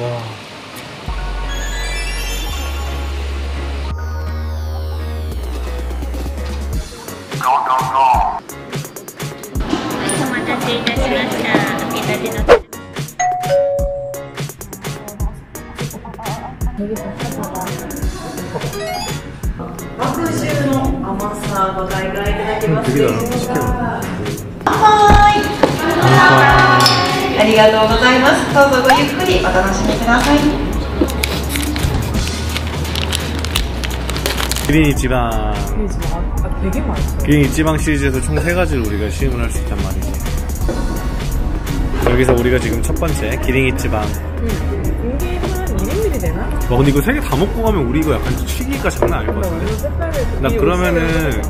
와. 되게 복잡하 다. 막국ご大会いただけますでしょうか。 ありがとうございますどうぞごゆっくりお楽しみください 기린이 지방 아, 되게 맛있어 기린이 지방 시리즈에서 총 세 가지를 우리가 시음을 할 수 있단 말이지 여기서 우리가 지금 첫 번째 기린이 지방 이게 한 200ml 되나? 와 근데 이거 세 개 다 먹고 가면 우리 이거 약간 튀기가 장난 아닐 것 같은데 색깔을 나 그러면은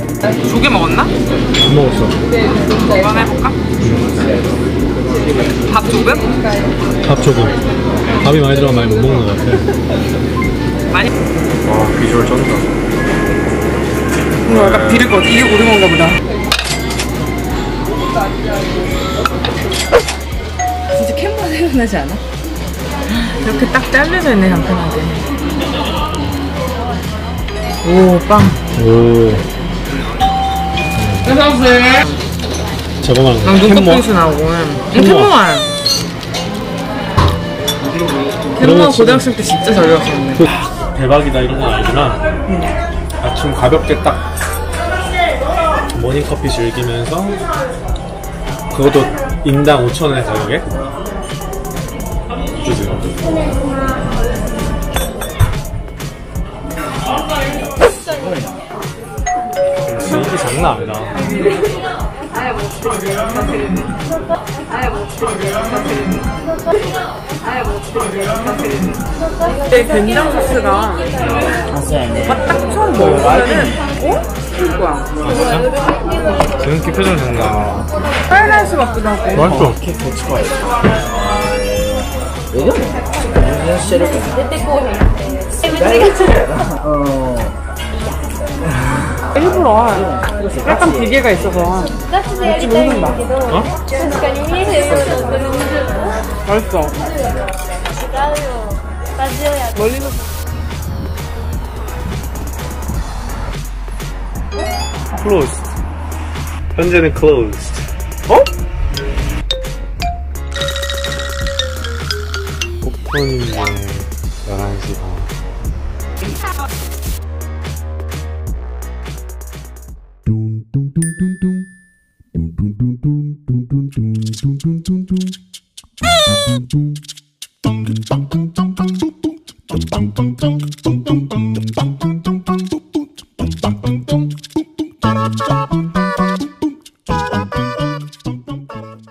두개 먹었나? 안 먹었어. 한번 해볼까? 밥 조금? 밥 조금. 밥이 많이 들어가면 많이 못 먹는 것 같아. 많이 와 비주얼 쩐다. 이거 약간 비릴 것 같아 이게 고등어인가 보다 진짜 캔만 생각나지 않아? 이렇게 딱 잘려져 있네 간편하게 오빵 오. 안녕하세요 저거만 난 눈꺼풀수 나오고 캔모알 캔모알 고등학생 때 진짜 잘 배웠었는데 그, 대박이다 이런 건 아니구나. 아침 가볍게 딱 모닝커피 즐기면서 그것도 인당 5,000원의 가격에 그지? 이게 장난 아니다. 아예 된장 소스가 딱 처음 먹으면은 어? 그 거야 재밌게 표정 된다 빨간 수 같더라고 맛있어 이렇게 고추가 있어 왜냐? 무슨 씨를 뺏고 내가 어 일부러. 약간 비계가 있어서. 같이 먹는다. 어? 맛있어. 멀리서 closed. 현재는 closed. 어? 오픈인데 11시 반 Dum dum dum dum dum